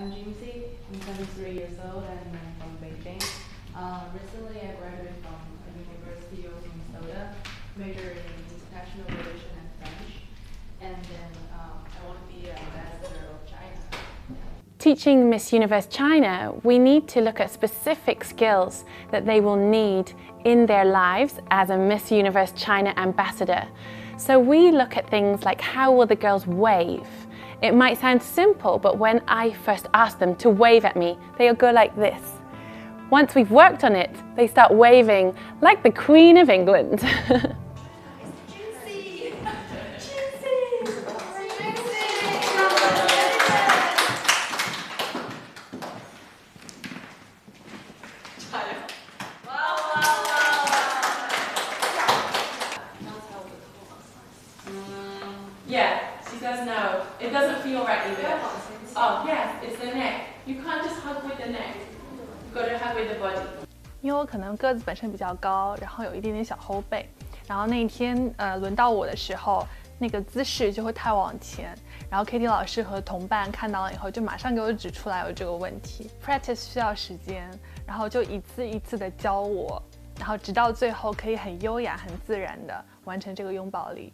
I'm Jimsy. I'm 23 years old and I'm from Beijing. Uh, recently, I graduated from the University of Minnesota, major in international relations and French, and then um, I want to be an ambassador of China. Teaching Miss Universe China, we need to look at specific skills that they will need in their lives as a Miss Universe China ambassador. So we look at things like how will the girls wave? It might sound simple, but when I first ask them to wave at me, they'll go like this. Once we've worked on it, they start waving like the Queen of England. Yeah, she. It doesn't feel right either. Oh, yes, it's the neck. You can't just hug with the neck. You got to hug with the body. 因为我可能个子本身比较高，然后有一点点小后背，然后那一天呃轮到我的时候，那个姿势就会太往前，然后 Kitty 老师和同伴看到了以后，就马上给我指出来有这个问题。Practice 需要时间，然后就一次一次的教我，然后直到最后可以很优雅、很自然的完成这个拥抱礼。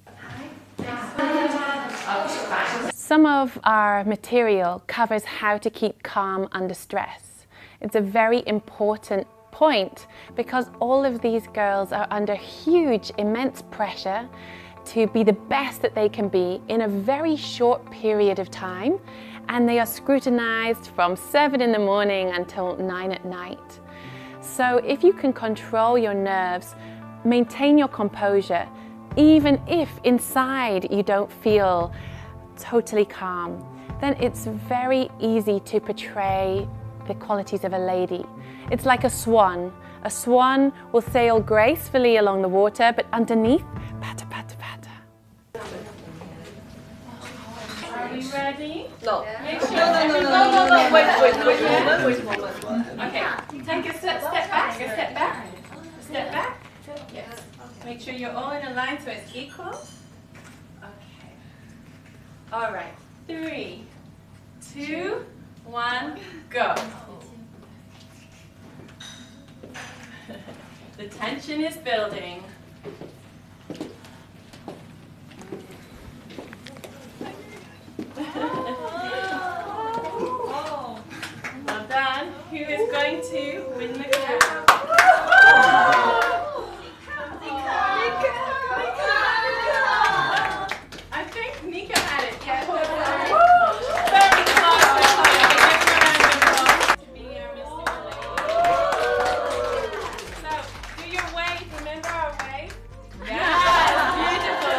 Some of our material covers how to keep calm under stress. It's a very important point because all of these girls are under huge, immense pressure to be the best that they can be in a very short period of time and they are scrutinized from 7 in the morning until 9 at night. So if you can control your nerves, maintain your composure, even if inside you don't feel totally calm, then it's very easy to portray the qualities of a lady. It's like a swan. A swan will sail gracefully along the water, but underneath, patter, patter, patter. Are you ready? No. Make sure No, no, no, no, no, no, no, wait, wait, wait a moment, wait a moment. Okay, take a step, step back, a step back, step back. Yes. Make sure you're all in a line so it's equal. All right. Three, two, one, go. the tension is building. Oh. Well done. Who is going to win the cup?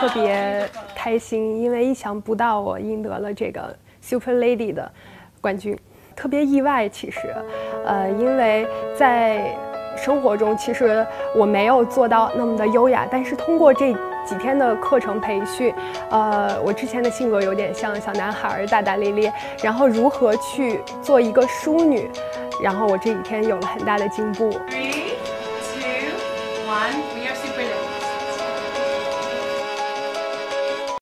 特别开心，因为意想不到我赢得了这个 Super Lady 的冠军，特别意外。其实，呃，因为在生活中，其实我没有做到那么的优雅，但是通过这几天的课程培训，呃，我之前的性格有点像小男孩，大大咧咧，然后如何去做一个淑女，然后我这几天有了很大的进步。Three, two, one, we are Super Lady.